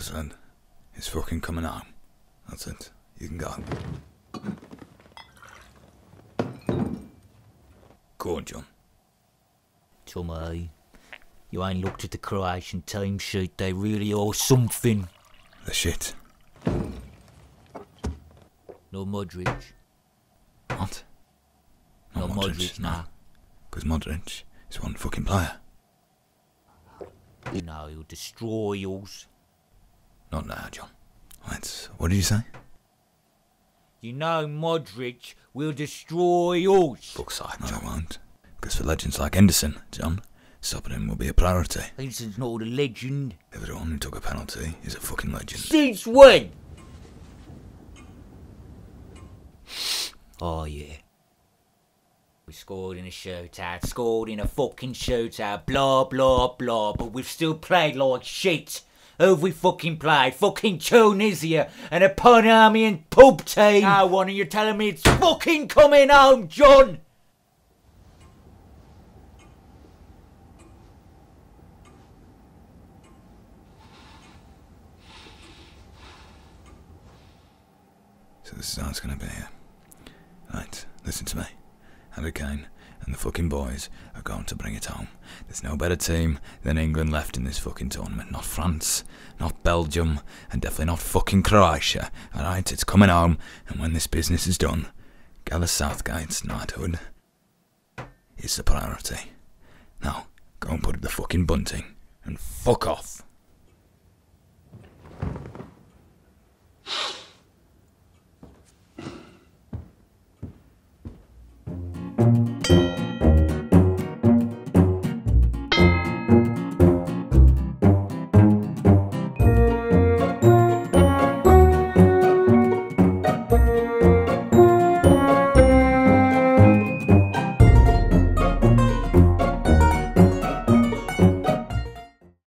said, he's fucking coming home. That's it. You can go. Go on, John. Tommy, eh? you ain't looked at the Croatian team sheet. They really are something. The shit. No Modric. What? No, Modric, nah. Because Modric is one fucking player. You know, he'll destroy yours. Not now, John. What did you say? You know Modric will destroy yours. Fuck's sake, no, I won't. Because for legends like Henderson, John, stopping him will be a priority. Vincent's not a legend. Everyone who took a penalty is a fucking legend. Since when? Oh, yeah. We scored in a shootout, scored in a fucking shootout, blah, blah, blah, but we've still played like shit. Who have we fucking played? Fucking Tunisia and a Panamian pub team. Now, one of you telling me it's fucking coming home, John? So this is how it's gonna be. Right, listen to me. Harry Kane and the fucking boys are going to bring it home. There's no better team than England left in this fucking tournament. Not France, not Belgium, and definitely not fucking Croatia. Alright, it's coming home, and when this business is done, Gareth Southgate's knighthood is the priority. Now, go and put up the fucking bunting and fuck off.